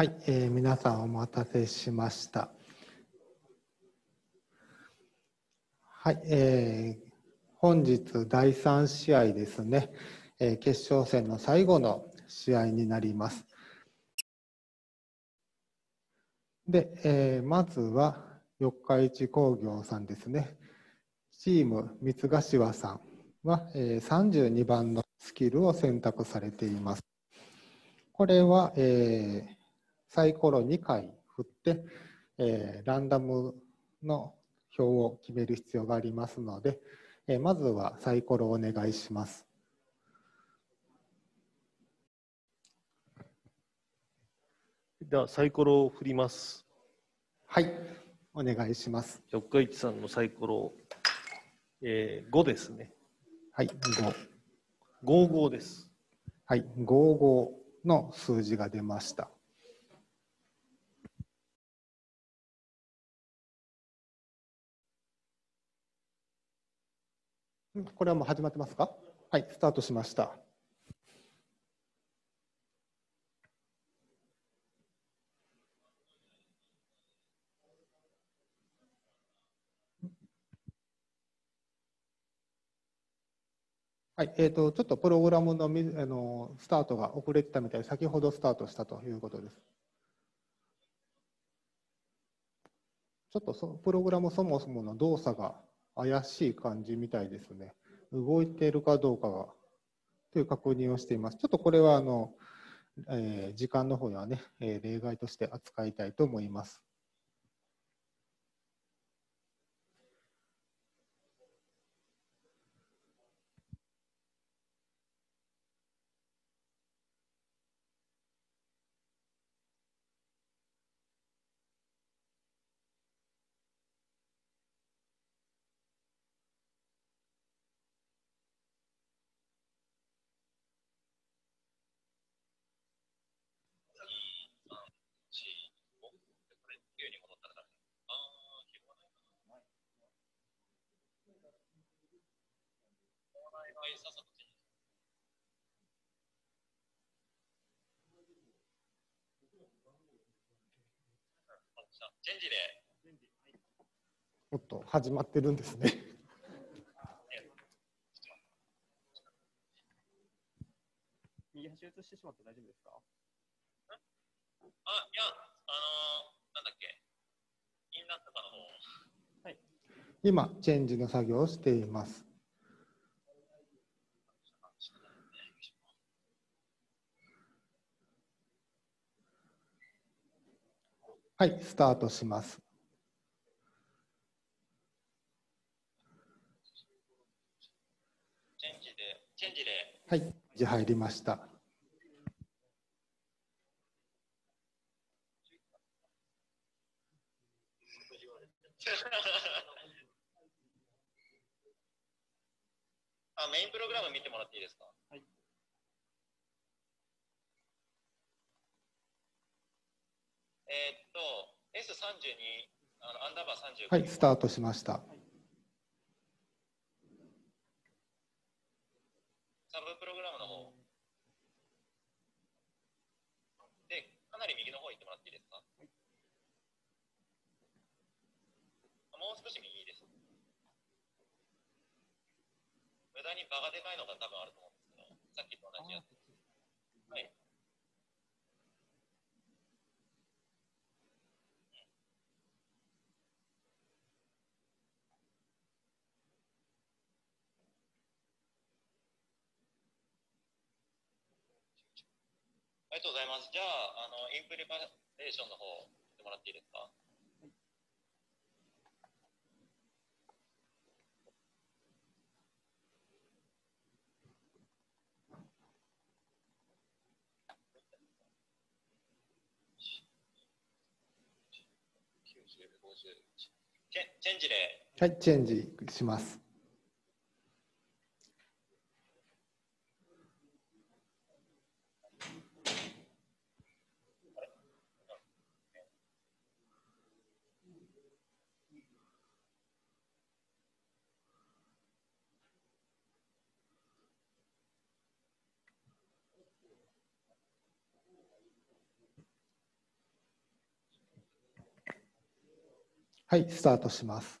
はい、えー皆さんお待たせしました。はい、えー本日第3試合ですね、えー決勝戦の最後の試合になります。で、えーまずは四日市工業さんですね。チーム三ヶ島さんは、えー32番のスキルを選択されています。これは、えーサイコロ2回振って、えーランダムの表を決める必要がありますので、えーまずはサイコロをお願いします。ではサイコロを振ります。はい、お願いします。四日市さんのサイコロ、えー、5ですね。はい、5。55です。はい、55の数字が出ました。これはもう始まってますか？はい、スタートしました。はい、えーと、ちょっとプログラムのみあのスタートが遅れてたみたいで、先ほどスタートしたということです。ちょっとそプログラムそもそもの動作が怪しい感じみたいですね。動いているかどうかが、という確認をしています。ちょっとこれはあの、えー時間の方にはね、えー例外として扱いたいと思います。おっと、始まってるんですね。右端移してしまって大丈夫ですか？あ、いや、あのー、なんだっけ、インナーとかの方、今、チェンジの作業をしています。はい、スタートします。チェンジで、チェンジで、はい、じゃ入りました。あ、メインプログラム見てもらっていいですか？はい。えーっと、S32、あのアンダーバー35。はい、スタートしました。サブプログラムの方。で、かなり右の方行ってもらっていいですか、もう少し右です。無駄に場がでかいのが多分あると思うんですけど、さっきと同じやつ。ありがとうございます。じゃあ、あの、インプリパレーションの方、してもらっていいですか？チェンジで、はい、チェンジします。はい、スタートします。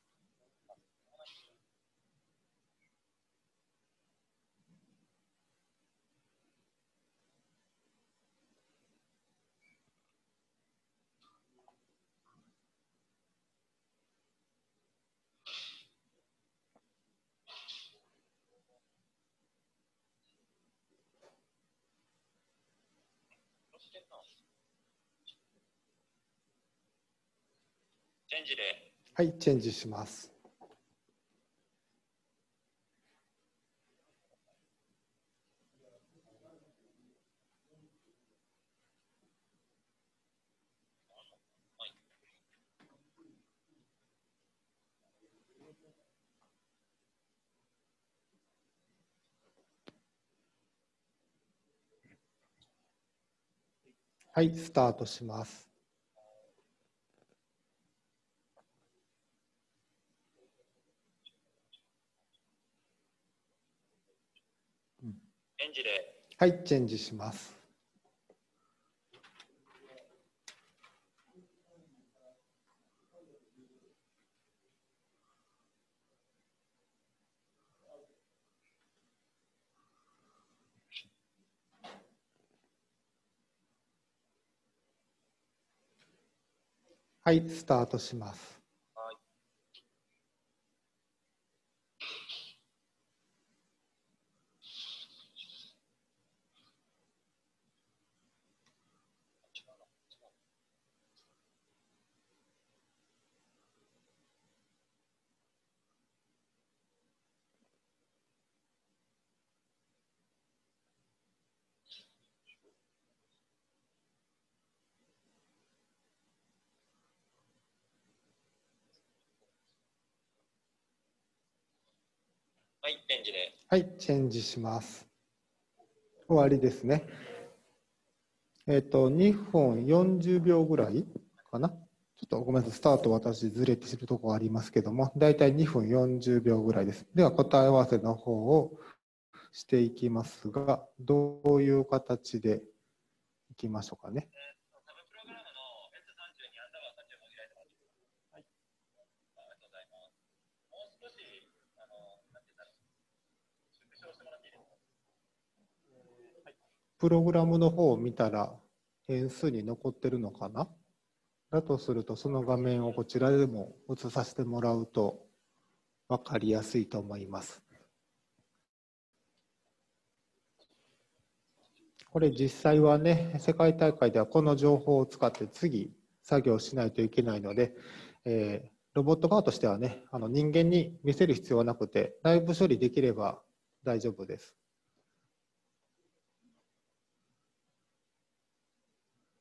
チェンジで、はい、チェンジします。はい、スタートします。チェンジで、はい、チェンジします。はい、スタートします。はい、チェンジで、はい、チェンジします。終わりですね。えっ、と、2分40秒ぐらいかな。ちょっとごめんなさい、スタート私ずれてるとこありますけども、だいたい2分40秒ぐらいです。では、答え合わせの方をしていきますが、どういう形でいきましょうかね。サブプログラムの S32 アンダーバー35開いてます。はい。ありがとうございます。もう少し、あの、なんて言ったら、縮小してもらっていいですかプログラムの方を見たら変数に残ってるのかな？だとするとその画面をこちらでも映させてもらうと分かりやすいと思います。これ実際はね世界大会ではこの情報を使って次作業しないといけないので、えーロボット側としてはねあの人間に見せる必要はなくて内部処理できれば大丈夫です。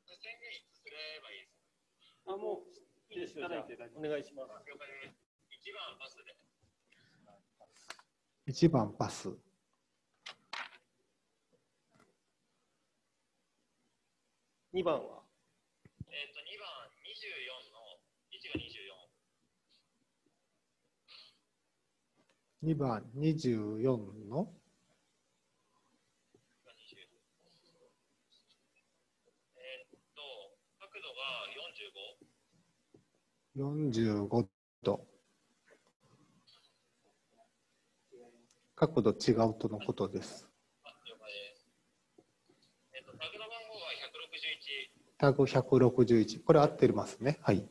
付箋にすればいいです。あ、もう、いいですよ、じゃあ、お願いします。了解です。1番パスで。1番パス。2番は？えっ、と、2番24の、1が24。2番24のえっと、角度が45。45度。角度違うとのことです。タグ161。これ合ってますね。はい。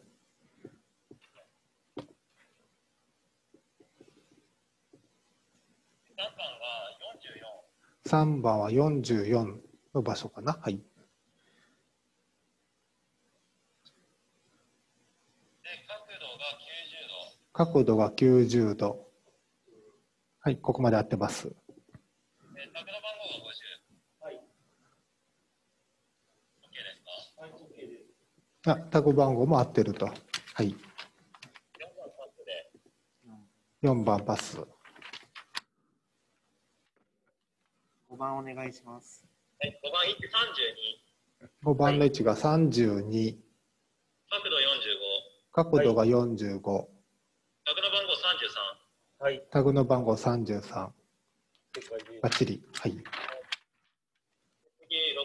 3番が44。3番は44の場所かな。はい。で、角度が90度。角度が90度。はい、ここまで合ってます。えー、タグの番号が50。はい。OK ですかはい、OK です。あ、タグ番号も合ってると。はい。?4 番パスで。4番パス。5番お願いします。はい、5番行って32。5番の位置が32。角度45。角度が45。タグの番号33。はい、タグの番号33。正解です。バッチリ。はい。次、6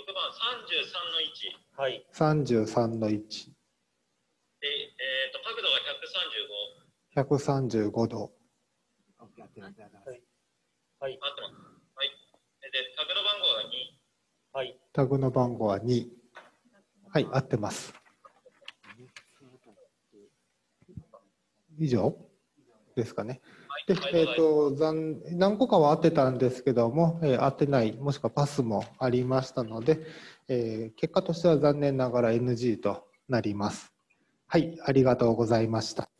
番33の1。はい、33の1。で、えっ、と、角度が135、135度。はい。合ってます。はい。で、角度番号が2、はい。タグの番号は2。はい、合ってます。以上ですかね。で、えっ、はい、と、何個かは合ってたんですけども、えー合ってない、もしくはパスもありましたので、えー結果としては残念ながら NG となります。はい、ありがとうございました。